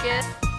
pocket.